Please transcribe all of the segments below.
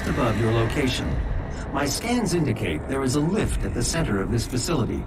just above your location. My scans indicate there is a lift at the center of this facility.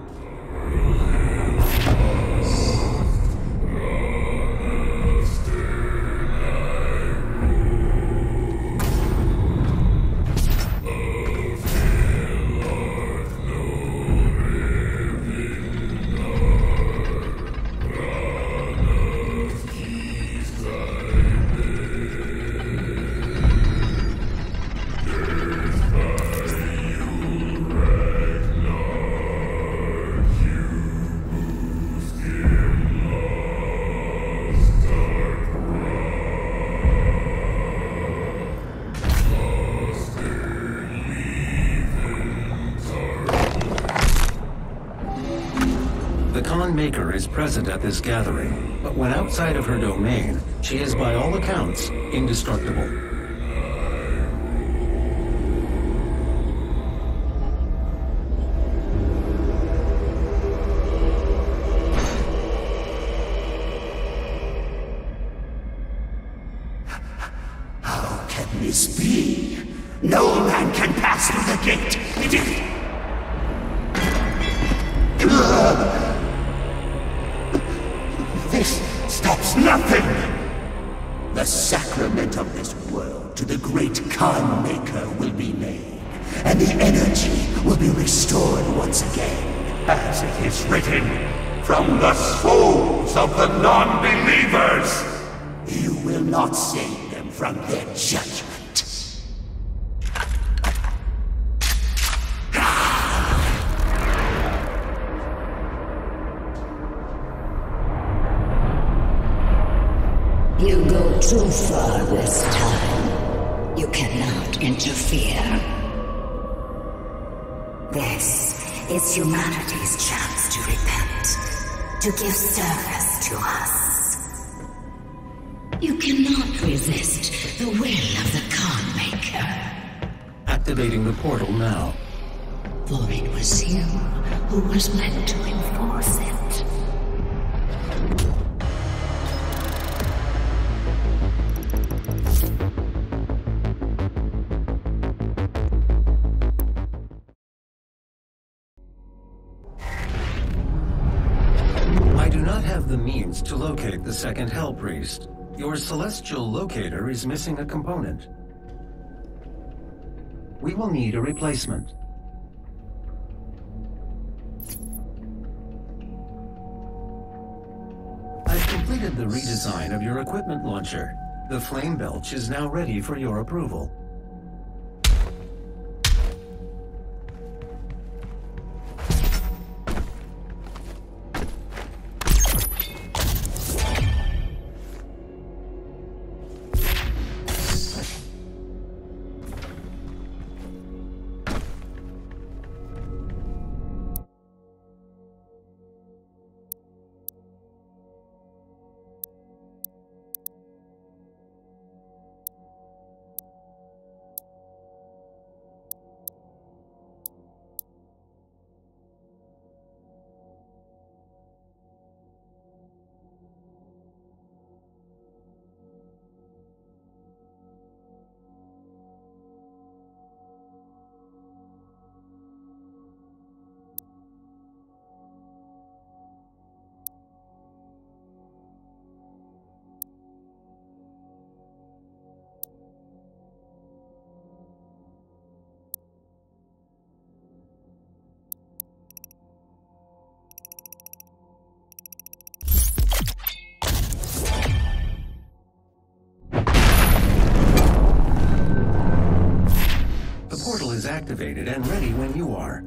Maker is present at this gathering, but when outside of her domain, she is by all accounts indestructible. From the souls of the non-believers. You will not save them from their judgment. You go too far this time. You cannot interfere. This is humanity's to repent, to give service to us. You cannot resist the will of the Khan Maker, Activating the portal now. for it was you who was meant to enforce it. The means to locate the second Hell Priest. Your celestial locator is missing a component. We will need a replacement. I've completed the redesign of your equipment launcher. The flame belch is now ready for your approval. Is activated and ready when you are.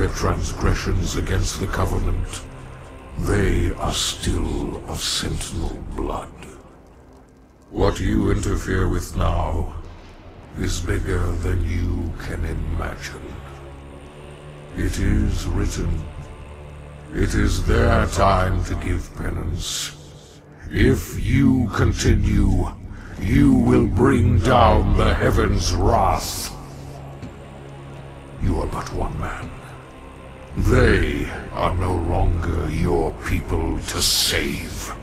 Their transgressions against the Covenant, they are still of Sentinel blood. What you interfere with now is bigger than you can imagine. It is written. It is their time to give penance. If you continue, you will bring down the heavens' wrath. You are but one man. They are no longer your people to save.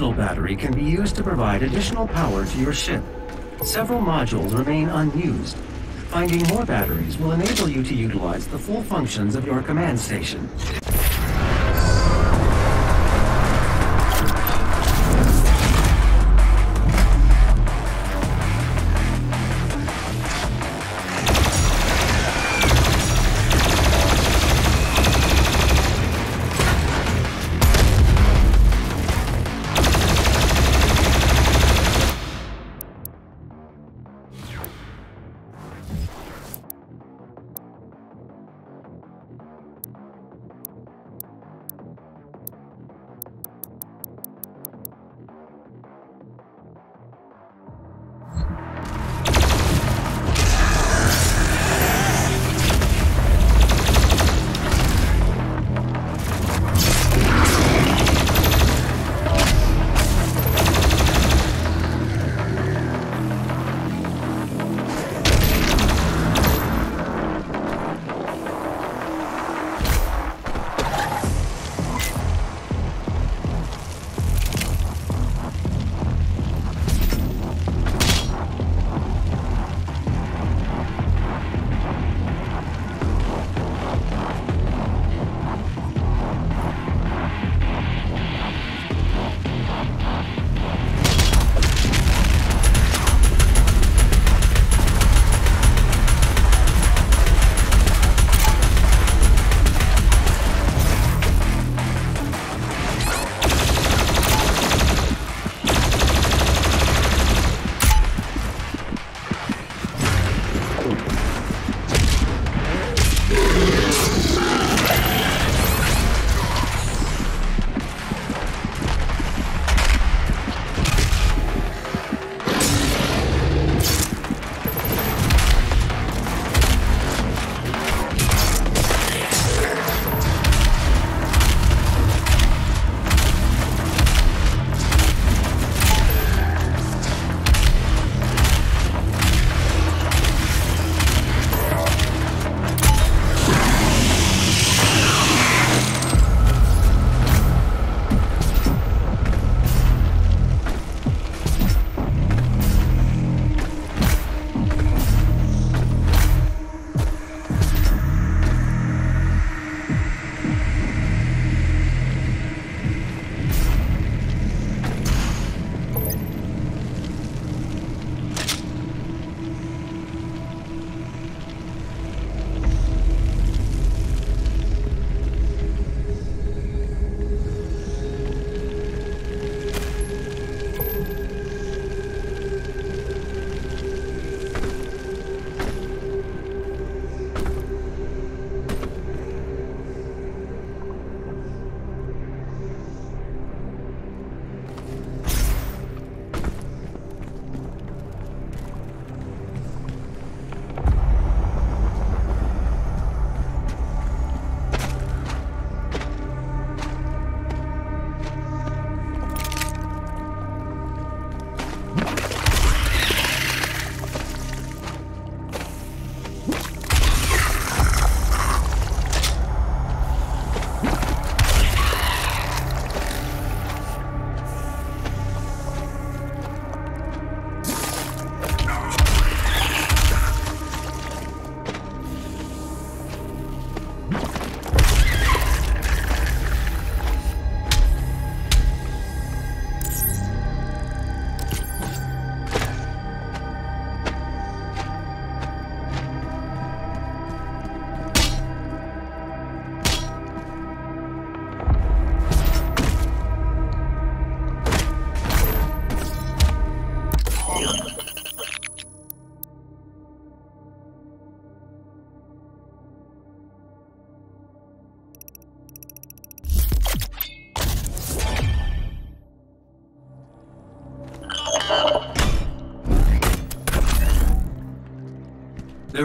Sentinel battery can be used to provide additional power to your ship. Several modules remain unused. Finding more batteries will enable you to utilize the full functions of your command station.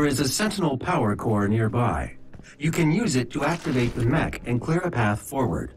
There is a Sentinel power core nearby. You can use it to activate the mech and clear a path forward.